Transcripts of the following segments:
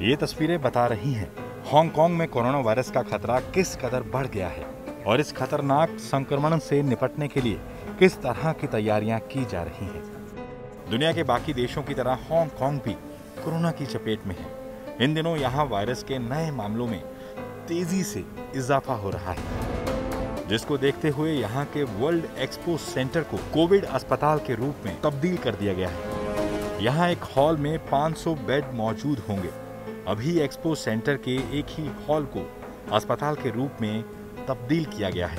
ये तस्वीरें बता रही हैं, हांगकांग में कोरोना वायरस का खतरा किस कदर बढ़ गया है और इस खतरनाक संक्रमण से निपटने के लिए किस तरह की तैयारियाँ की जा रही हैं। दुनिया के बाकी देशों की तरह हांगकांग भी कोरोना की चपेट में है। इन दिनों यहाँ वायरस के नए मामलों में तेज़ी से इजाफा हो रहा है। जिसको देखते हुए यहाँ के वर्ल्ड एक्सपो सेंटर को कोविड अस्पताल के रूप में तब्दील कर दिया गया है। यहाँ एक हॉल में 500 बेड मौजूद होंगे। अभी एक्सपो सेंटर के एक ही हॉल को अस्पताल के रूप में तब्दील किया गया है।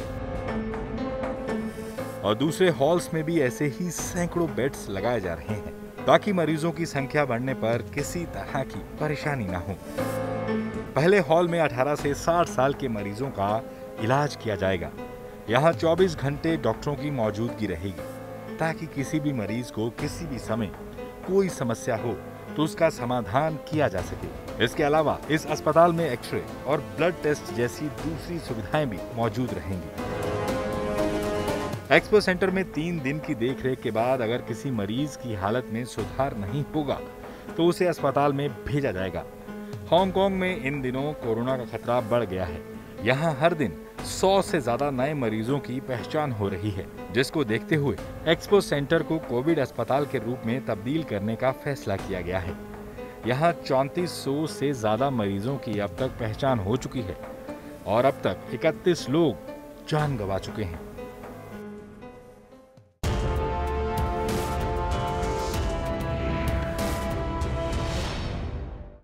और दूसरे हॉल्स में भी ऐसे ही सैकड़ों बेड्स लगाए जा रहे हैं, ताकि मरीजों की संख्या बढ़ने पर किसी तरह की परेशानी न हो। पहले हॉल में 18 से 60 साल के मरीजों का इलाज किया जाएगा। यहाँ 24 घंटे डॉक्टरों की मौजूदगी रहेगी, ताकि किसी भी मरीज़ को किसी भी समय कोई समस्या हो। तो उसका समाधान किया जा सके। इसके अलावा इस अस्पताल में एक्सरे और ब्लड टेस्ट जैसी दूसरी सुविधाएँ भी मौजूद रहेंगी। एक्सपो सेंटर में तीन दिन की देखरेख के बाद अगर किसी मरीज़ की हालत में सुधार नहीं होगा तो उसे अस्पताल में भेजा जाएगा। हांगकांग में इन दिनों कोरोना का खतरा बढ़ गया है। यहाँ हर दिन 100 से ज़्यादा नए मरीजों की पहचान हो रही है, जिसको देखते हुए एक्सपो सेंटर को कोविड अस्पताल के रूप में तब्दील करने का फैसला किया गया है। यहाँ चौंतीस सौ से ज़्यादा मरीजों की अब तक पहचान हो चुकी है और अब तक 31 लोग जान गंवा चुके हैं।